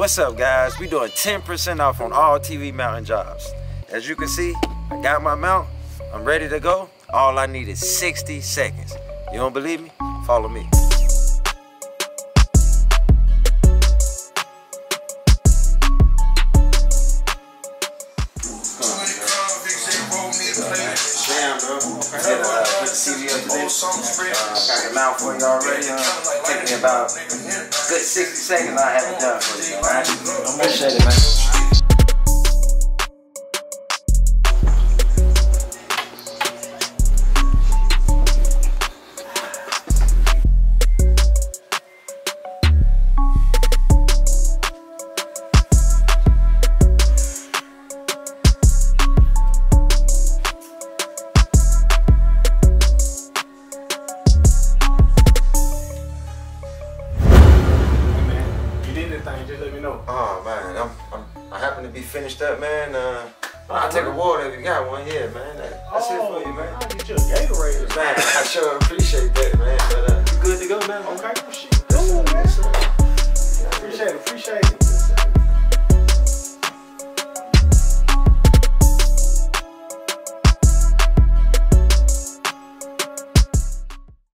What's up, guys? We doing 10% off on all TV mounting jobs. As you can see, I got my mount. I'm ready to go. All I need is 60 seconds. You don't believe me? Follow me. Damn, bro. I did uh, put the TV up today. Uh, got the mount for you already. Uh, took me about good 60 seconds. I have it done for you. All right? I'm appreciate it, man. Anything, just let me know. Oh man, I'm, I'm, I happen to be finished up, man. Uh, I'll take a water if you got one. Yeah, man. That, that's it for you, man. I'll get you a Gatorade. Man, I sure appreciate that, man. But uh, you good to go, man? Okay, shit. Cool, man. Appreciate it.